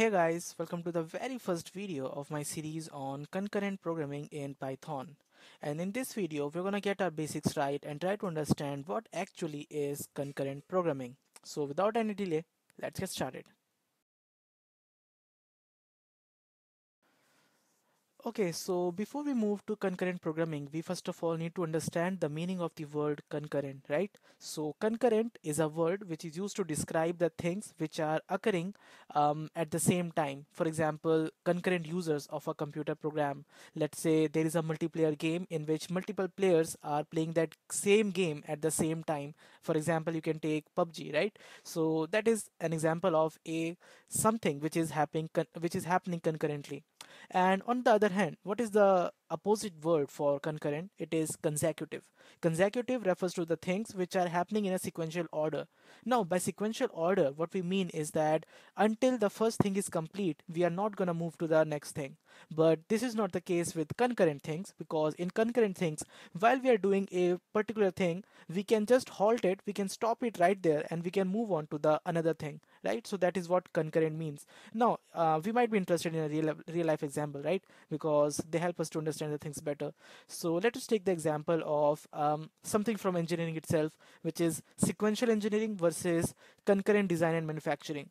Hey guys, welcome to the very first video of my series on concurrent programming in Python. And in this video, we're gonna get our basics right and try to understand what actually is concurrent programming. So without any delay, let's get started. Okay, so before we move to concurrent programming, we first of all need to understand the meaning of the word concurrent, right? So concurrent is a word which is used to describe the things which are occurring um, at the same time. For example, concurrent users of a computer program. Let's say there is a multiplayer game in which multiple players are playing that same game at the same time. For example, you can take PUBG, right? So that is an example of a something which is happening which is happening concurrently. And on the other hand, what is the opposite word for concurrent? It is consecutive. Consecutive refers to the things which are happening in a sequential order. Now, by sequential order, what we mean is that until the first thing is complete, we are not going to move to the next thing. But this is not the case with concurrent things because in concurrent things, while we are doing a particular thing, we can just halt it, we can stop it right there, and we can move on to the another thing, right? So that is what concurrent means. Now, uh, we might be interested in a real, real life example, right? Because they help us to understand the things better. So let us take the example of um, something from engineering itself, which is sequential engineering versus concurrent design and manufacturing.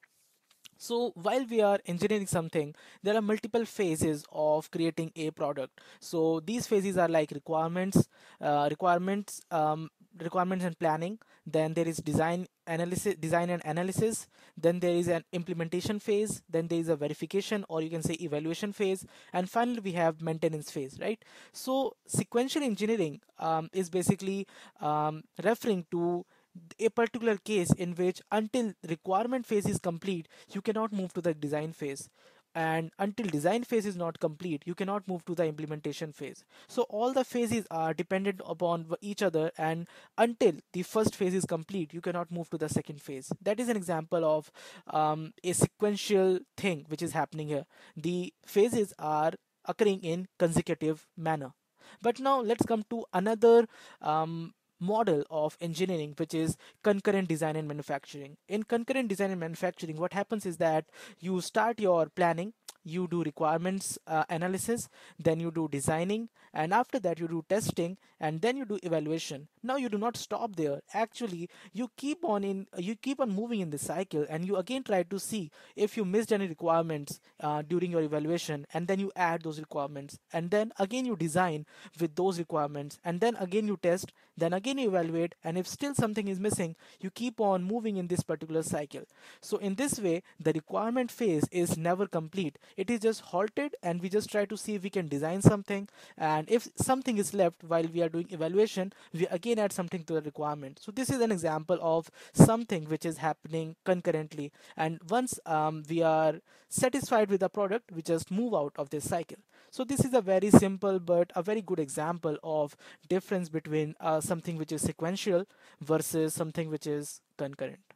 So while we are engineering something, there are multiple phases of creating a product. So these phases are like requirements, uh, requirements, um, requirements and planning. Then there is design analysis, design and analysis. Then there is an implementation phase. Then there is a verification or you can say evaluation phase. And finally we have maintenance phase, right? So sequential engineering um, is basically um, referring to a particular case in which until requirement phase is complete you cannot move to the design phase. And until design phase is not complete you cannot move to the implementation phase. So all the phases are dependent upon each other and until the first phase is complete you cannot move to the second phase. That is an example of um, a sequential thing which is happening here. The phases are occurring in consecutive manner. But now let's come to another um, model of engineering which is concurrent design and manufacturing. In concurrent design and manufacturing what happens is that you start your planning you do requirements uh, analysis then you do designing and after that you do testing and then you do evaluation. Now you do not stop there. Actually you keep on in you keep on moving in the cycle and you again try to see if you missed any requirements uh, during your evaluation and then you add those requirements and then again you design with those requirements and then again you test then again you evaluate and if still something is missing you keep on moving in this particular cycle. So in this way the requirement phase is never complete it is just halted and we just try to see if we can design something. And if something is left while we are doing evaluation we again add something to the requirement. So this is an example of something which is happening concurrently. And once um, we are satisfied with the product we just move out of this cycle. So this is a very simple but a very good example of difference between uh, something which is sequential versus something which is concurrent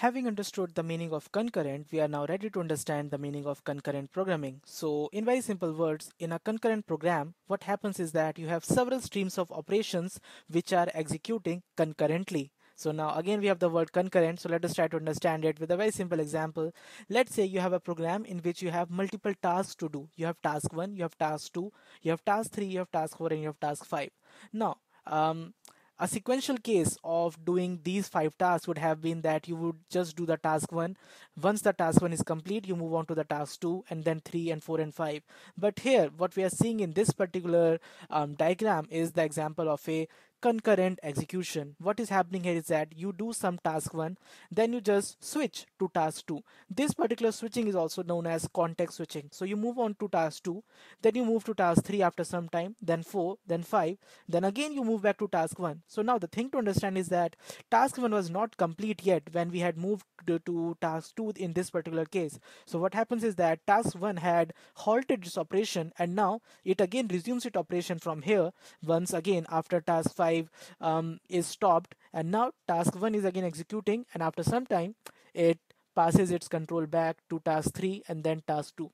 Having understood the meaning of concurrent, we are now ready to understand the meaning of concurrent programming. So in very simple words, in a concurrent program, what happens is that you have several streams of operations which are executing concurrently. So now again we have the word concurrent. So let us try to understand it with a very simple example. Let's say you have a program in which you have multiple tasks to do. You have task 1, you have task 2, you have task 3, you have task 4 and you have task 5. Now um, a sequential case of doing these five tasks would have been that you would just do the task one. Once the task one is complete, you move on to the task two and then three and four and five. But here, what we are seeing in this particular um, diagram is the example of a concurrent execution. What is happening here is that you do some task 1, then you just switch to task 2. This particular switching is also known as context switching. So you move on to task 2, then you move to task 3 after some time, then 4, then 5, then again you move back to task 1. So now the thing to understand is that task 1 was not complete yet when we had moved to, to task 2 in this particular case. So what happens is that task 1 had halted its operation and now it again resumes its operation from here once again after task 5 5 um, is stopped and now task 1 is again executing and after some time it passes its control back to task 3 and then task 2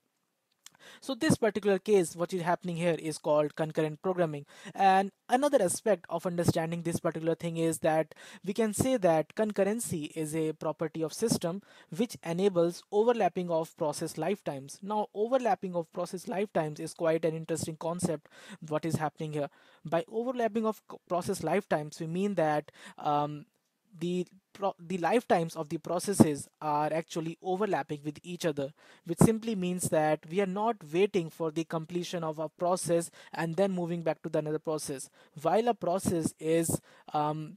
So this particular case, what is happening here is called concurrent programming. And another aspect of understanding this particular thing is that we can say that concurrency is a property of system which enables overlapping of process lifetimes. Now overlapping of process lifetimes is quite an interesting concept what is happening here. By overlapping of process lifetimes we mean that um, the the lifetimes of the processes are actually overlapping with each other which simply means that we are not waiting for the completion of a process and then moving back to the another process. While a process is um,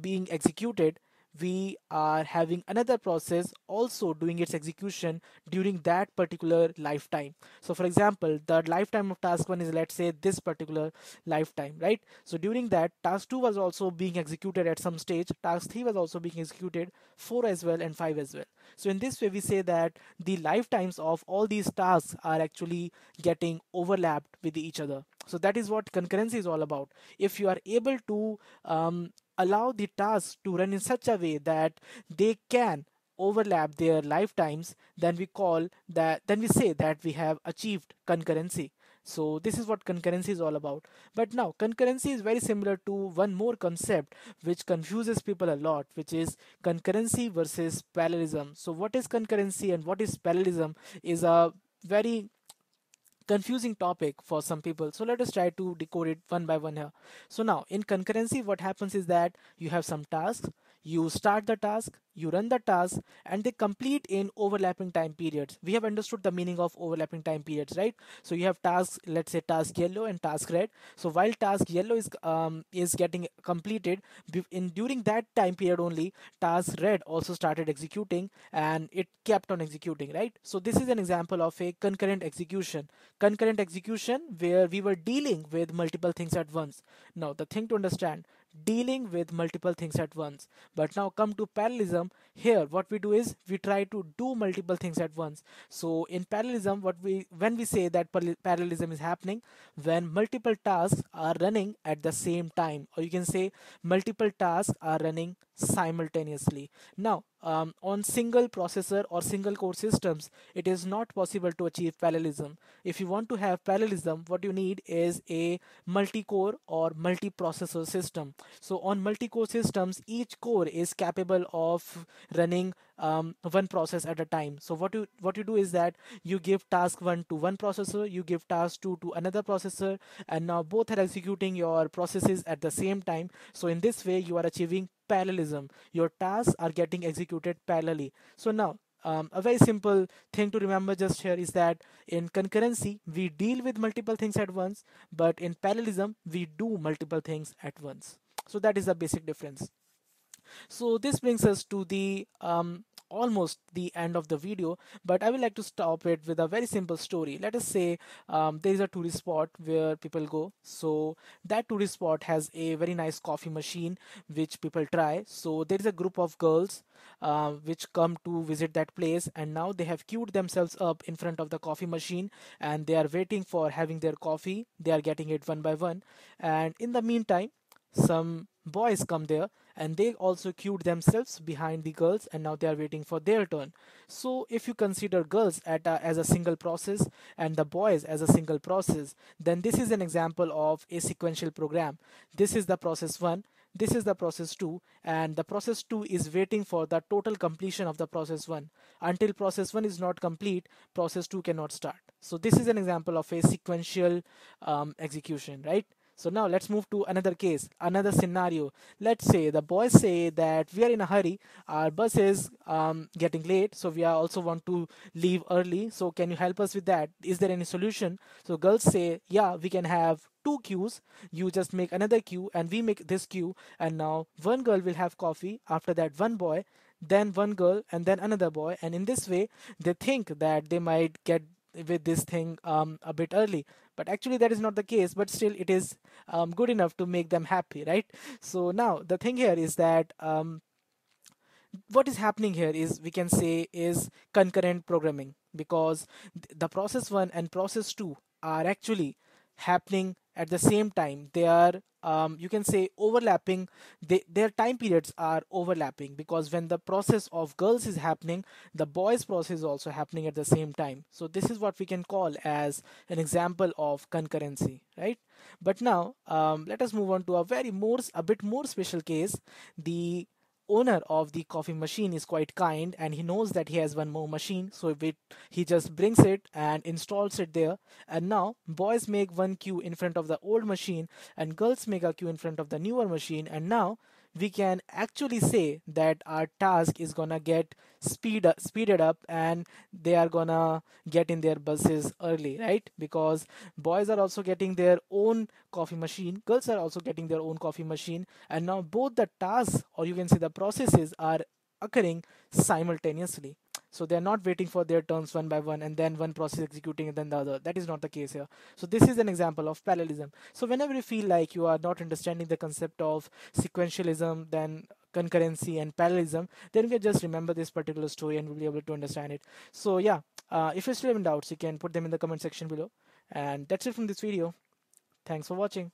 being executed we are having another process also doing its execution during that particular lifetime. So for example the lifetime of task 1 is let's say this particular lifetime right? So during that task 2 was also being executed at some stage. Task 3 was also being executed 4 as well and 5 as well. So in this way we say that the lifetimes of all these tasks are actually getting overlapped with each other. So that is what concurrency is all about. If you are able to um, allow the tasks to run in such a way that they can overlap their lifetimes then we call that then we say that we have achieved concurrency. So this is what concurrency is all about. But now concurrency is very similar to one more concept which confuses people a lot which is concurrency versus parallelism. So what is concurrency and what is parallelism is a very confusing topic for some people. So let us try to decode it one by one here. So now in concurrency what happens is that you have some tasks you start the task you run the task and they complete in overlapping time periods. We have understood the meaning of overlapping time periods right? So you have tasks let's say task yellow and task red. So while task yellow is um, is getting completed in during that time period only task red also started executing and it kept on executing right? So this is an example of a concurrent execution. Concurrent execution where we were dealing with multiple things at once. Now the thing to understand dealing with multiple things at once. But now come to parallelism. Here what we do is we try to do multiple things at once. So in parallelism what we when we say that parallelism is happening when multiple tasks are running at the same time or you can say multiple tasks are running simultaneously. Now um, on single processor or single core systems it is not possible to achieve parallelism. If you want to have parallelism what you need is a multi-core or multi-processor system. So on multi-core systems each core is capable of running um, one process at a time. So what you what you do is that you give task one to one processor you give task two to another processor and now both are executing your processes at the same time. So in this way you are achieving parallelism. Your tasks are getting executed parallelly. So now um, a very simple thing to remember just here is that in concurrency we deal with multiple things at once but in parallelism we do multiple things at once. So that is the basic difference. So this brings us to the um, almost the end of the video but I would like to stop it with a very simple story. Let us say um, there is a tourist spot where people go. So that tourist spot has a very nice coffee machine which people try. So there is a group of girls uh, which come to visit that place and now they have queued themselves up in front of the coffee machine and they are waiting for having their coffee. They are getting it one by one. And in the meantime some boys come there and they also queued themselves behind the girls and now they are waiting for their turn. So if you consider girls a, as a single process and the boys as a single process then this is an example of a sequential program. This is the process 1 this is the process 2 and the process 2 is waiting for the total completion of the process 1 until process 1 is not complete process 2 cannot start. So this is an example of a sequential um, execution right so now let's move to another case, another scenario. Let's say the boys say that we are in a hurry, our bus is um, getting late, so we also want to leave early. So can you help us with that? Is there any solution? So girls say, yeah, we can have two queues. You just make another queue and we make this queue. And now one girl will have coffee. After that, one boy, then one girl, and then another boy. And in this way, they think that they might get with this thing um, a bit early. But actually that is not the case but still it is um, good enough to make them happy right? So now the thing here is that um, what is happening here is we can say is concurrent programming. Because the process 1 and process 2 are actually happening at the same time they are um, you can say overlapping. They, their time periods are overlapping because when the process of girls is happening the boys process is also happening at the same time. So this is what we can call as an example of concurrency right? But now um, let us move on to a very more a bit more special case the owner of the coffee machine is quite kind and he knows that he has one more machine. So it, he just brings it and installs it there. And now boys make one queue in front of the old machine and girls make a queue in front of the newer machine. And now we can actually say that our task is gonna get speed up, speeded up and they are gonna get in their buses early right? Because boys are also getting their own coffee machine girls are also getting their own coffee machine. And now both the tasks or you can say the processes are occurring simultaneously so they're not waiting for their turns one by one and then one process executing and then the other. That is not the case here. So this is an example of parallelism. So whenever you feel like you are not understanding the concept of sequentialism then concurrency and parallelism then you can just remember this particular story and we'll be able to understand it. So yeah uh, if you still have doubts you can put them in the comment section below. And that's it from this video. Thanks for watching